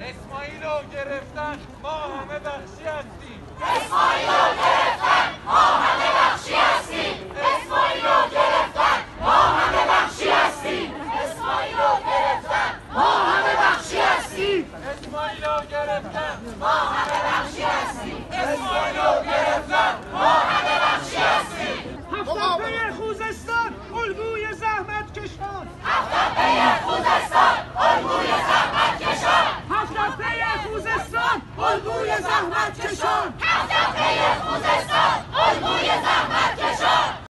اسماعیل رو گرفتن ما همه بخشی هستیم. اسماعیل رو گرفتن ما همه بخشی هستیم. اسماعیل رو گرفتن ما همه بخشی هستیم. اسماعیل رو گرفتن ما همه بخشی هستیم اسماعیل رو ما همه بخشی هستیم اسماعیل رو ما همه بخشی هستیم هفتم خوزستان Zahmet Kişan!